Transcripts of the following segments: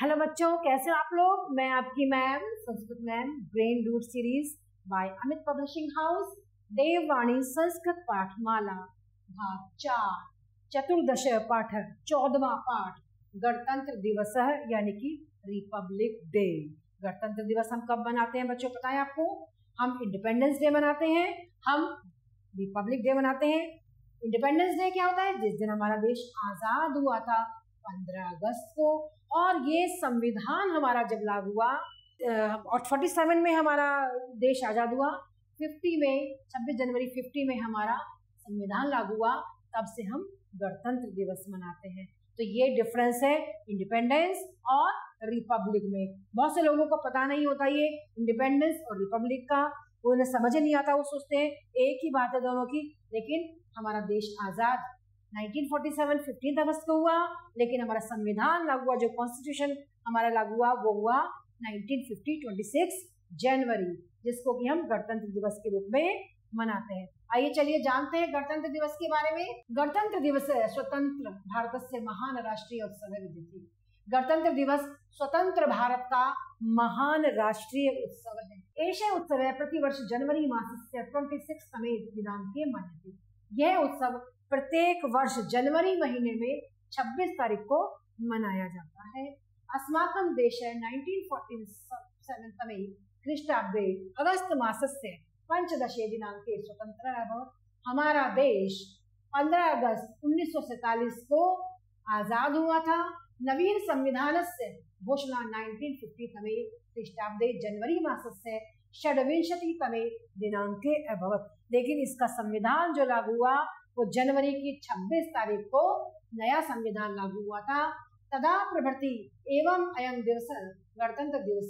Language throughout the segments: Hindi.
हेलो बच्चों, कैसे हो आप लोग? मैं आपकी ma'am, Sanskrit ma'am brain root series by Amit publishing house Devvani Sanskrit Pathmala, भाग चार, चतुर्दश पाठ चौदवा पाठ, गणतंत्र दिवस यानी कि रिपब्लिक डे गणतंत्र दिवस हम कब मनाते हैं बच्चों, पता है आपको? हम इंडिपेंडेंस डे मनाते हैं, हम रिपब्लिक डे मनाते हैं। इंडिपेंडेंस डे क्या होता है? जिस दिन हमारा देश आज़ाद हुआ था पंद्रह अगस्त को। और ये संविधान हमारा जब लागू हुआ और फोर्टी सेवन में हमारा देश आज़ाद हुआ फिफ्टी में, छब्बीस जनवरी फिफ्टी में हमारा संविधान लागू हुआ, तब से हम गणतंत्र दिवस मनाते हैं। तो ये डिफरेंस है इंडिपेंडेंस और रिपब्लिक में। बहुत से लोगों को पता नहीं होता ये इंडिपेंडेंस और रिपब्लिक का। उन्हें समझ नहीं आता, वो सोचते हैं, एक ही बात है दोनों की, लेकिन हमारा देश आज़ाद 1947 फिफ्टीन अगस्त को हुआ, लेकिन हमारा संविधान लागू हुआ, जो कॉन्स्टिट्यूशन हमारा लागू हुआ, वो हुआ 1950 26 जनवरी, जिसको कि हम गणतंत्र दिवस के रूप में मनाते हैं। आइए चलिए जानते हैं गणतंत्र दिवस के बारे में। गणतंत्र दिवस स्वतंत्र भारत से महान राष्ट्रीय उत्सव है गणतंत्र दिवस स्वतंत्र भारत का महान राष्ट्रीय उत्सव है। एशिया उत्सव है प्रति वर्ष जनवरी मास से ट्वेंटी सिक्स दिनांक के मनाते यह उत्सव प्रत्येक वर्ष जनवरी महीने में 26 तारीख को मनाया जाता है। अस्माकम देश है 1947 तमे ख्रीष्टाब्दे अगस्त से पंचदशे दिनांक स्वतंत्र हमारा देश 15 अगस्त उन्नीस को आज़ाद हुआ था। नवीन संविधान से घोषणा 1950 तमे ख्रीष्टाब्दे जनवरी मास से षडविंशति तमे दिनांके अभवत। लेकिन इसका संविधान जो लागू हुआ वो जनवरी की 26 तारीख को नया संविधान लागू हुआ था। तदा प्रभृति एवं अयम दिवस, गणतंत्र दिवस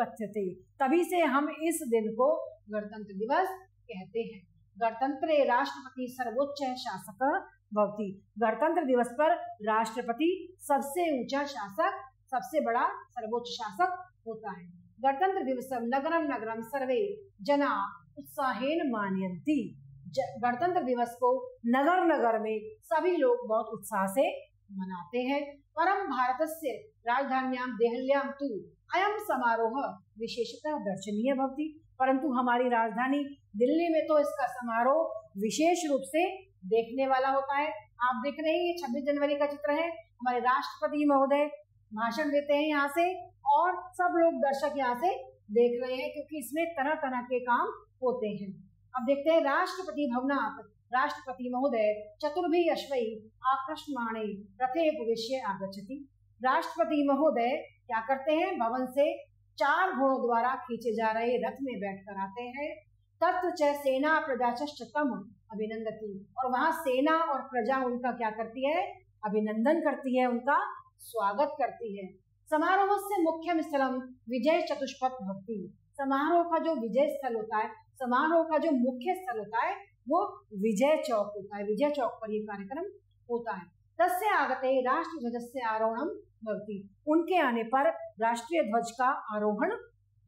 कथ्यते। तभी से हम इस दिन को गणतंत्र दिवस कहते हैं। गणतंत्र राष्ट्रपति सर्वोच्च शासक भवती। गणतंत्र दिवस पर राष्ट्रपति सबसे ऊँचा शासक, सबसे बड़ा सर्वोच्च शासक होता है। गणतंत्र दिवस नगरम नगरम सर्वे जना उत्साहेन मानयंती गणतंत्र दिवस को नगर नगर में सभी लोग बहुत उत्साह से मनाते हैं। परम भारत से राजधान्याम देहल्याम तु अयम समारोह विशेषतः दर्शनीय भवती। परंतु हमारी राजधानी दिल्ली में तो इसका समारोह विशेष रूप से देखने वाला होता है। आप देख रहे हैं, ये छब्बीस जनवरी का चित्र है। हमारे राष्ट्रपति महोदय भाषण देते हैं यहाँ से और सब लोग दर्शक यहाँ से देख रहे हैं क्योंकि इसमें तरह तरह के काम होते हैं। अब देखते हैं राष्ट्रपति भवनाथ, राष्ट्रपति महोदय चतुर्भी अश्वई आकृष्टमाणे रथे विषय आगछति राष्ट्रपति महोदय क्या करते हैं? भवन से चार घोड़ों द्वारा खींचे जा रहे रथ में बैठकर आते हैं। तत्व च सेना प्रजा तम अभिनंदती और वहाँ सेना और प्रजा उनका क्या करती है? अभिनंदन करती है उनका, स्वागत करती है। समारोह से मुख्य स्थलम विजय चतुष्पथ भक्ति। समारोह का जो विजय स्थल होता है समारोह का जो मुख्य स्थल होता है, वो विजय चौक होता है। विजय चौक पर ये कार्यक्रम होता है। तस्य आगते राष्ट्र ध्वज से आरोहण भवती। उनके आने पर राष्ट्रीय ध्वज का आरोहण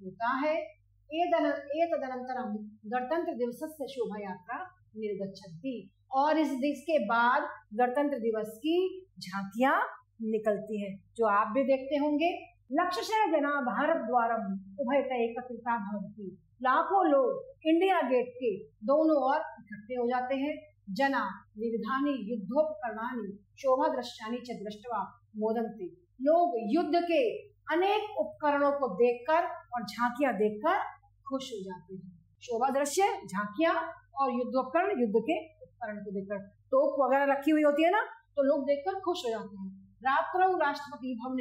होता है। तदनंतरम गणतंत्र दिवस से शोभा यात्रा निर्गछती और इस दिवस के बाद गणतंत्र दिवस की झांकियाँ निकलती हैं, जो आप भी देखते होंगे। लक्ष्य जना भारत द्वारा उभय एकत्रिता भवती। लाखों लोग इंडिया गेट के दोनों ओर इकट्ठे हो जाते हैं। जना, विविधानी, युद्धोपकरणानी शोभा दृश्यानी च दृष्टवा मोदंती। लोग युद्ध के अनेक उपकरणों को देखकर और झांकियाँ देखकर खुश हो जाते हैं। शोभा दृश्य झांकियाँ और युद्धोपकरण युद्ध के उपकरण को देखकर। तोप वगैरह रखी हुई होती है ना तो लोग देखकर खुश हो जाते हैं। रात्रो राष्ट्रपति भवन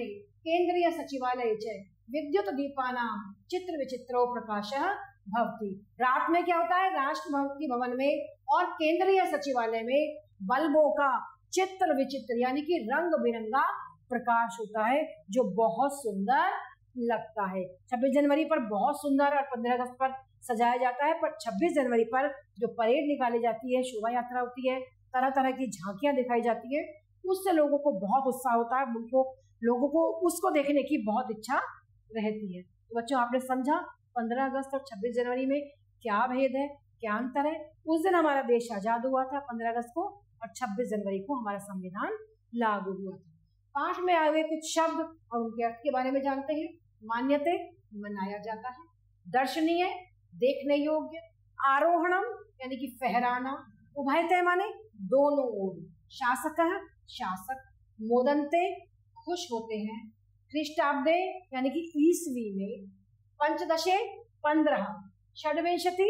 केंद्रीय सचिवालय विद्युत दीपाना चित्र विचित्रो प्रकाश भवती। रात में क्या होता है? राष्ट्रपति भवन में और केंद्रीय सचिवालय में बल्बों का चित्र विचित्र यानी कि रंग बिरंगा प्रकाश होता है, जो बहुत सुंदर लगता है। 26 जनवरी पर बहुत सुंदर और 15 अगस्त पर सजाया जाता है, पर 26 जनवरी पर जो परेड निकाली जाती है, शोभा यात्रा होती है तरह तरह की झांकियाँ दिखाई जाती है। उससे लोगों को बहुत उत्साह होता है, उनको, लोगों को उसको देखने की बहुत इच्छा रहती है। तो बच्चों, आपने समझा? पंद्रह अगस्त और छब्बीस जनवरी में क्या भेद है, क्या अंतर है? उस दिन हमारा देश आज़ाद हुआ था, पंद्रह अगस्त को, और छब्बीस जनवरी को हमारा संविधान लागू हुआ था। पाठ में आए हुए कुछ शब्द और उनके अर्थ के बारे में जानते हैं। मान्यते मनाया जाता है। दर्शनीय, देखने योग्य, आरोहणम, यानी कि फहराना उभयते माने दोनों ओर। शासक शासक मोदनते खुश होते हैं। ख्रिस्टाब्दे यानी कि ईसवी में पंचदशे पंद्रह षडविंशति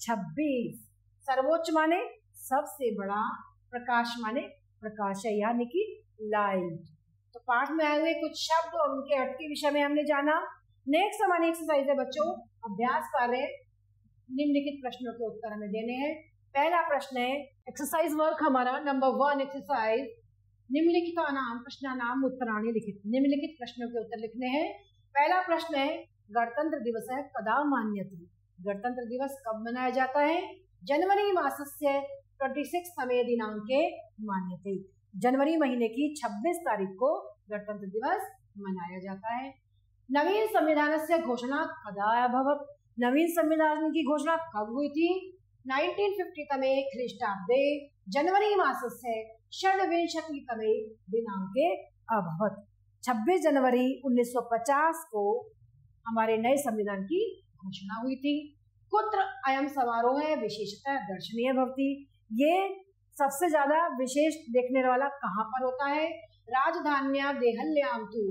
छब्बीस सर्वोच्च माने, सबसे बड़ा प्रकाश माने, प्रकाश है, यानी कि लाइट। तो पाठ में आए हुए कुछ शब्द और उनके अर्थ के विषय में हमने जाना। नेक्स्ट हमारी एक्सरसाइज है बच्चों, अभ्यास कार्य निम्नलिखित प्रश्नों के उत्तर हमें देने हैं। पहला प्रश्न है एक्सरसाइज वर्क हमारा नंबर वन एक्सरसाइज निम्नलिखित नाम, प्रश्न नाम उत्तराणी लिखित। निम्नलिखित प्रश्नों के उत्तर लिखने हैं। पहला प्रश्न है, गणतंत्र दिवस है, कदा मान्यती? गणतंत्र दिवस कब मनाया जाता है? जनवरी मास से ट्वेंटी सिक्स समय दिनांके मान्यते। जनवरी महीने की 26 तारीख को गणतंत्र दिवस मनाया जाता है। नवीन संविधान से घोषणा कदा अभवत? नवीन संविधान की घोषणा कब हुई थी? 1950 तमे ख्रीष्टाब्दे जनवरी मास से षडविंशति तमे दिनांके अभवत। 26 जनवरी 1950 को हमारे नए संविधान की घोषणा हुई थी। कुत्र अयम समारोह है, विशेषतः दर्शनीय भवती। ये सबसे ज़्यादा विशेष देखने वाला कहाँ पर होता है? राजधान्या देहल्याम तु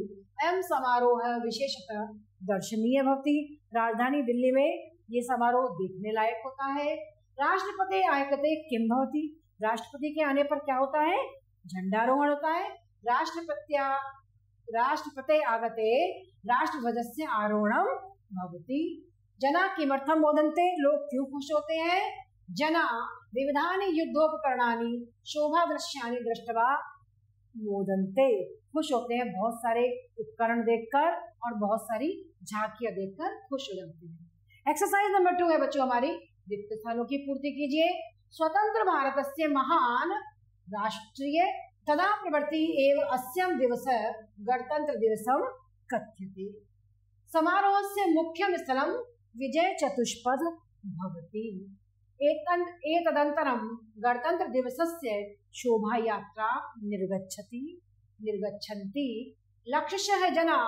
अयम समारोह विशेषतः दर्शनीय भवती। राजधानी दिल्ली में ये समारोह देखने लायक होता है। राष्ट्रपति आयकते किम भवती? राष्ट्रपति के आने पर क्या होता है? झंडारोहण होता है। राष्ट्रपत्या, राष्ट्रपति आगते राष्ट्रध्वज से आरोहणम भवती। जना किमर्थम मोदनते लोग क्यों खुश होते हैं? जना, विविधानि युद्धोपकरणानि शोभा दृश्यानि दृष्टवा मोदनते खुश होते हैं, बहुत सारे उपकरण देखकर और बहुत सारी झांकियाँ देखकर खुश हो जाते हैं। एक्सरसाइज नंबर टू है बच्चों हमारी। रिक्त स्थानों की पूर्ति कीजिए। स्वतंत्र भारत से महान राष्ट्रीय तदा प्रवृत्ति एवं अस्यम दिवस गणतंत्र दिवसम कथ्यते। समारोह से मुख्य स्थलम विजय चतुष्पद भवती एतदन्तरं गणतन्त्रदिवसस्य शोभायात्रा निर्गच्छति। निर्गच्छन्ति लक्षशः जना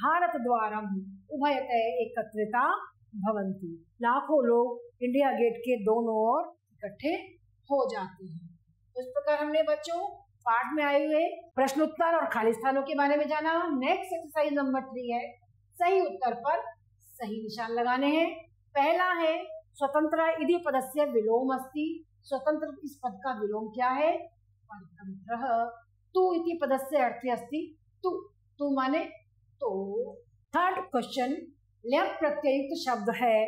भारतद्वारम् उभयत एकत्रिता भवन्ति। लाखों लोग इंडिया गेट के दोनों ओर इकट्ठे हो जाते हैं। इस प्रकार हमने बच्चों, पाठ में आए हुए प्रश्न उत्तर और खाली स्थानों के बारे में जाना। नेक्स्ट एक्सरसाइज नंबर थ्री है। सही उत्तर पर सही निशान लगाने हैं। पहला है, स्वतंत्र इति पदस्य विलोम अस्ति। स्वतंत्र इस पद का विलोम क्या है? परतंत्र तु इति पदस्य अर्थ अस्ति। तु। तू माने तो। थर्ड क्वेश्चन ल्यप प्रत्ययुक्त शब्द है।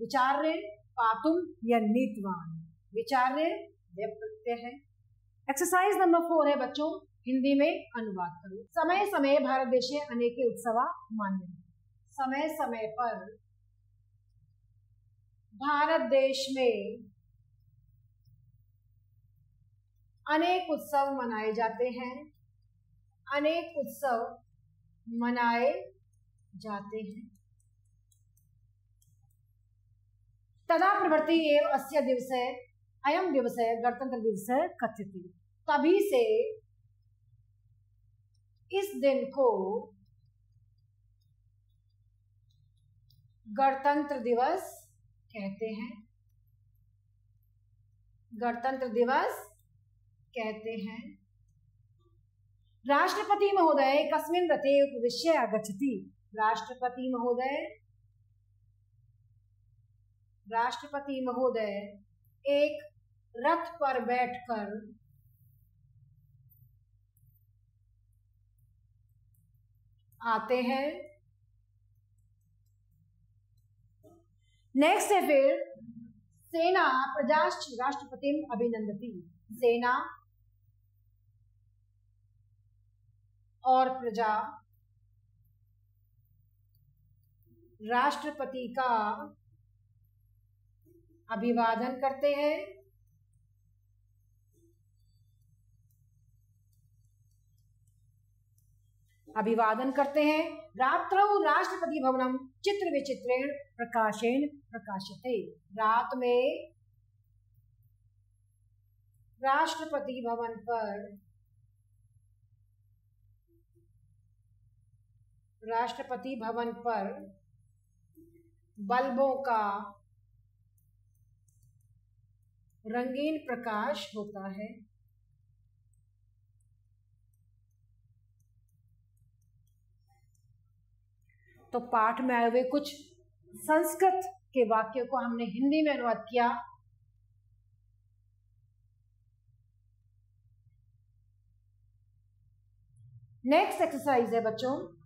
विचार्य पातुम या नीतवान विचार्य ल्यप प्रत्यय है। एक्सरसाइज नंबर फोर है बच्चों, हिंदी में अनुवाद करो। समय समय भारत देश अनेक उत्सव मान्य समय समय पर भारत देश में अनेक उत्सव मनाए जाते हैं। अनेक उत्सव मनाए जाते हैं। तदा प्रवृत्ति एवं अस्य दिवस अयम है गणतंत्र दिवस कथित तभी से इस दिन को गणतंत्र दिवस कहते हैं। गणतंत्र दिवस कहते हैं। राष्ट्रपति महोदय, कस्मिन रथे उपविश्य आगछति राष्ट्रपति महोदय राष्ट्रपति महोदय एक रथ पर बैठकर आते हैं। नेक्स्ट है फिर सेना प्रजाश्च राष्ट्रपति अभिनंदती। सेना और प्रजा राष्ट्रपति का अभिवादन करते हैं। अभिवादन करते हैं। रात्रौ राष्ट्रपति भवनम चित्र विचित्रेण प्रकाशेन प्रकाशते। रात में राष्ट्रपति भवन पर राष्ट्रपति भवन पर बल्बों का रंगीन प्रकाश होता है। तो पाठ में आए हुए कुछ संस्कृत के वाक्यों को हमने हिंदी में अनुवाद किया। नेक्स्ट एक्सरसाइज है बच्चों।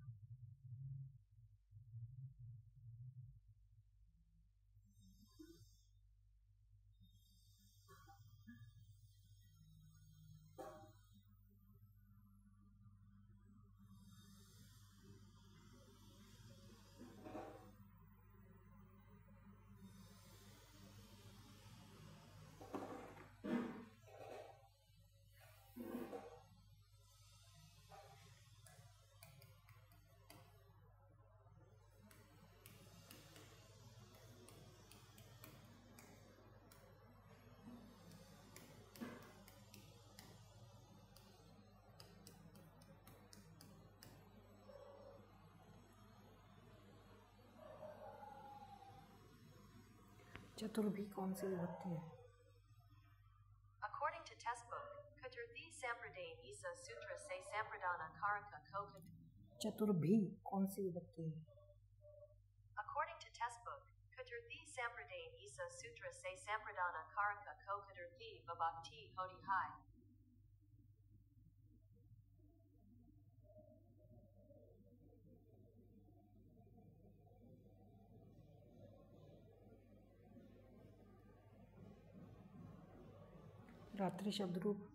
चतुर्भी कौन सी विभक्ति है According to textbook, Katurthi Sampradane Isa Sutra Se Sampradana Karaka Kokat. चतुर्भी कौन सी विभक्ति है According to textbook, Katurthi Sampradane Isa Sutra Se Sampradana Karaka Kokaturthi Babakti Hodi Hai. रात्रि शब्द रूप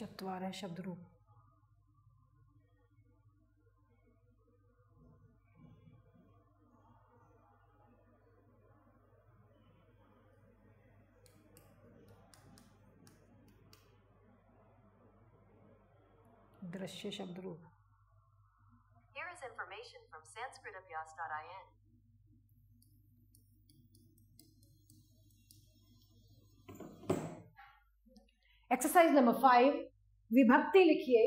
चतवार है शब्द रूप दृश्य शब्द रूप Here is information from sanskritabhyas.in. Exercise number five विभक्ति लिखिए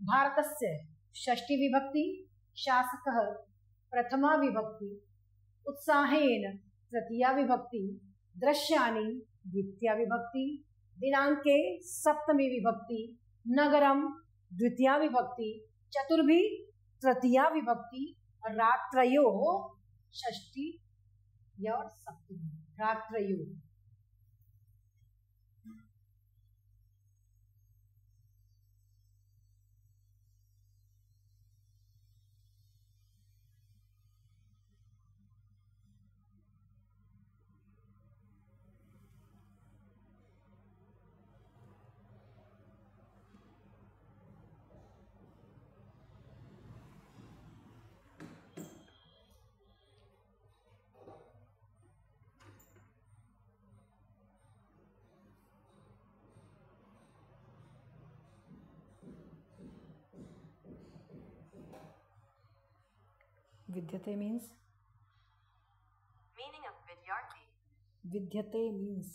भारतस्य षष्ठी विभक्ति शासक प्रथमा विभक्ति उत्साहेन तृतीया विभक्ति दृश्यानि द्वितीया विभक्ति दिनांके सप्तमी विभक्ति नगरम द्वितीया विभक्ति चतुर्भी तृतीया विभक्ति रात्रो षष्ठी और सप्तमी रात्रयो विद्यते मीन्स Meaning of Vidyarthi. विद्यते मीन्स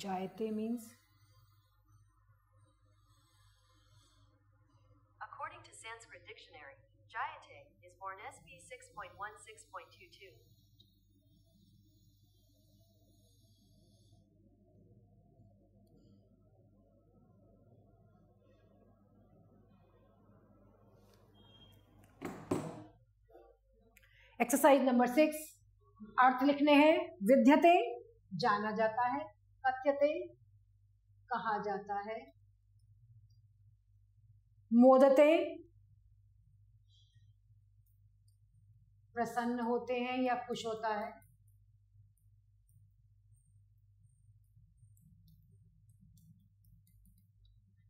जायते means to Sanskrit dictionary exercise number six अर्थ लिखने हैं विद्यते जाना जाता है। कथ्यते कहा जाता है। मोदते प्रसन्न होते हैं या खुश होता है।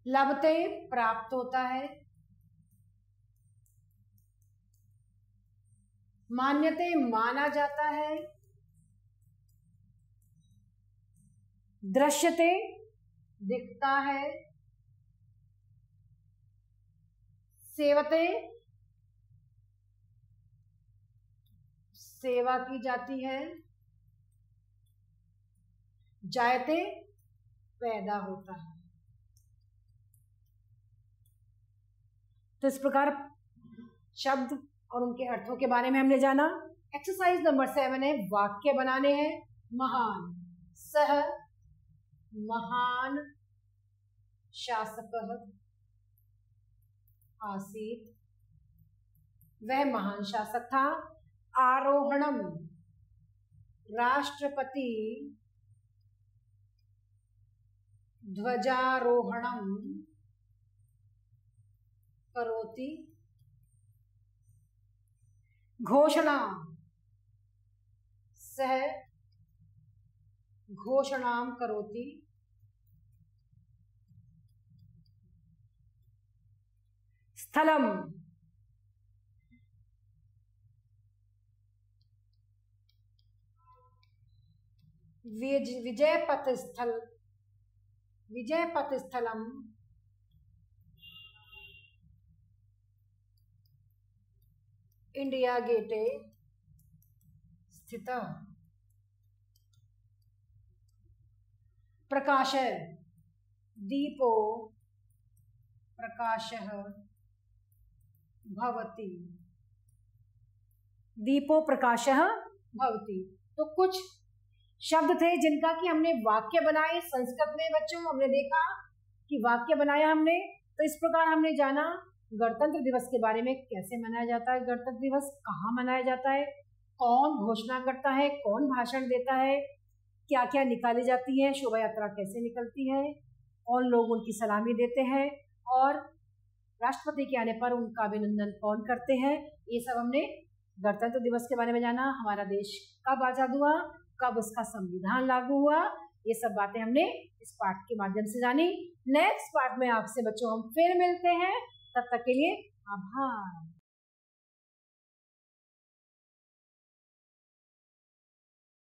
लभते प्राप्त होता है। मान्यते माना जाता है। दृश्यते दिखता है। सेवते सेवा की जाती है। जायते पैदा होता है। तो इस प्रकार शब्द और उनके अर्थों के बारे में हमने जाना। एक्सरसाइज नंबर सेवन है, वाक्य बनाने हैं। महान, सह महान शासक आसीत। वह महान शासक था। आरोहणम राष्ट्रपति ध्वजारोहणम करोति। घोषणा सह घोषणा करोति। स्थलम। विजय पथ स्थल विजय पथ स्थलम इंडिया गेटे स्थित। प्रकाश, दीपो प्रकाश भवती। दीपो प्रकाश भवती। तो कुछ शब्द थे जिनका कि हमने वाक्य बनाए संस्कृत में, बच्चों, हमने देखा कि वाक्य बनाया हमने तो इस प्रकार हमने जाना गणतंत्र दिवस के बारे में, कैसे मनाया जाता है गणतंत्र दिवस, कहाँ मनाया जाता है, कौन घोषणा करता है, कौन भाषण देता है क्या क्या निकाली जाती है शोभा यात्रा कैसे निकलती है, कौन लोग उनकी सलामी देते हैं और राष्ट्रपति के आने पर उनका अभिनंदन कौन करते हैं, ये सब हमने गणतंत्र दिवस के बारे में जाना, हमारा देश कब आज़ाद हुआ, कब उसका संविधान लागू हुआ, ये सब बातें हमने इस पाठ के माध्यम से जानी। नेक्स्ट पार्ट में आपसे बच्चों हम फिर मिलते हैं, तब तक के लिए आभार।